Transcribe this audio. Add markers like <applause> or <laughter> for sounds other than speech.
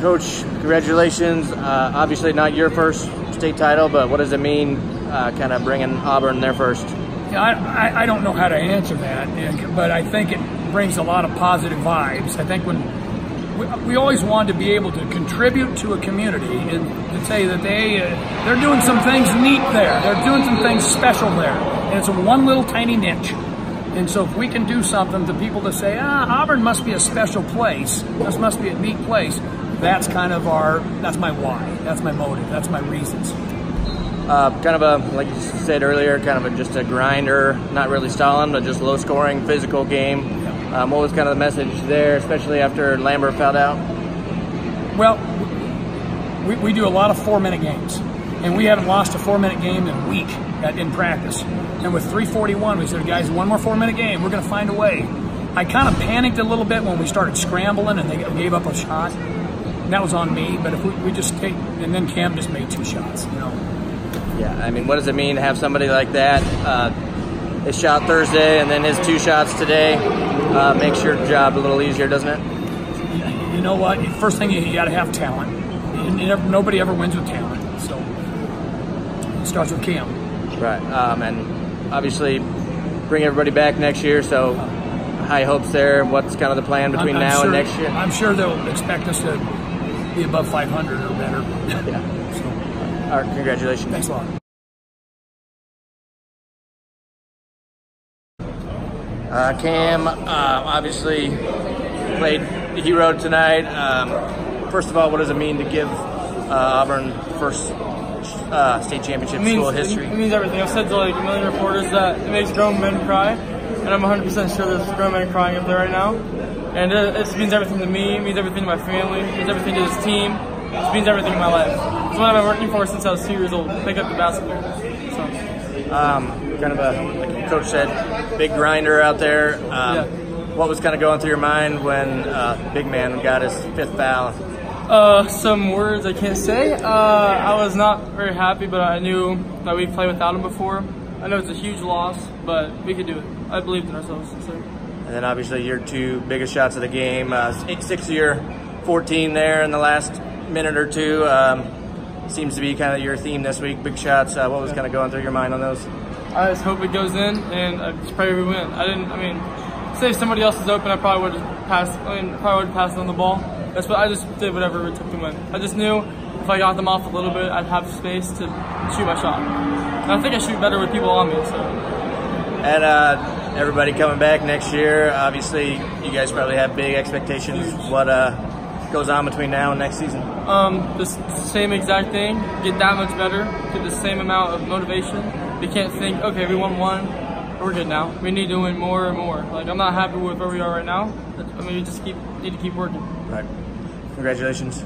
Coach, congratulations. Uh, obviously, not your first state title, but what does it mean, uh, kind of bringing Auburn there first? Yeah, I, I, don't know how to answer that, but I think it brings a lot of positive vibes. I think when we, we always want to be able to contribute to a community and to say that they uh, they're doing some things neat there, they're doing some things special there, and it's a one little tiny niche. And so if we can do something to people to say, ah, Auburn must be a special place, this must be a neat place, that's kind of our, that's my why, that's my motive, that's my reasons. Uh, kind of a, like you said earlier, kind of a, just a grinder, not really stalling, but just low scoring, physical game. Um, what was kind of the message there, especially after Lambert fouled out? Well, we, we do a lot of four minute games, and we haven't lost a four minute game in a week in practice. And with 341, we said, guys, one more four minute game, we're going to find a way. I kind of panicked a little bit when we started scrambling and they gave up a shot. And that was on me, but if we, we just take, and then Cam just made two shots, you know. Yeah, I mean, what does it mean to have somebody like that? Uh, his shot Thursday and then his two shots today uh, makes your job a little easier, doesn't it? You know what? First thing, you, you got to have talent. nobody ever wins with talent, so it starts with Cam. Right, um, and obviously bring everybody back next year. So high hopes there. What's kind of the plan between I'm, I'm now sure, and next year? I'm sure they'll expect us to be above 500 or better. yeah. So, <laughs> All right, congratulations. Thanks a lot. Uh, Cam uh, obviously played the hero tonight. Um, first of all, what does it mean to give uh, Auburn first uh, state championship means, school history? It means everything. I've said to like a million reporters that it makes grown men cry, and I'm 100% sure there's a grown man crying up there right now. And it, it means everything to me. It means everything to my family. It means everything to this team. It means everything in my life. It's what I've been working for since I was two years old. Pick up the basketball. So. Um, kind of a, like coach said, big grinder out there. Um, yeah. What was kind of going through your mind when uh, big man got his fifth foul? Uh, some words I can't say. Uh, I was not very happy, but I knew that we played without him before. I know it's a huge loss, but we could do it. I believed in ourselves. So. And then obviously your two biggest shots of the game, uh, six year, 14 there in the last minute or two. Um, seems to be kind of your theme this week, big shots. Uh, what was kind of going through your mind on those? I just hope it goes in, and I just pray we win. I didn't. I mean, say if somebody else is open, I probably would have passed. I mean, probably would have passed on the ball. That's what I just did. Whatever it took to win. I just knew if I got them off a little bit, I'd have space to shoot my shot. And I think I shoot better with people on me. So. And uh, everybody coming back next year. Obviously, you guys probably have big expectations. What uh, goes on between now and next season? Um, the same exact thing. Get that much better. Get the same amount of motivation we can't think, okay, we won one, we're good now. We need to win more and more. Like I'm not happy with where we are right now. I mean, we just keep need to keep working. Right. Congratulations.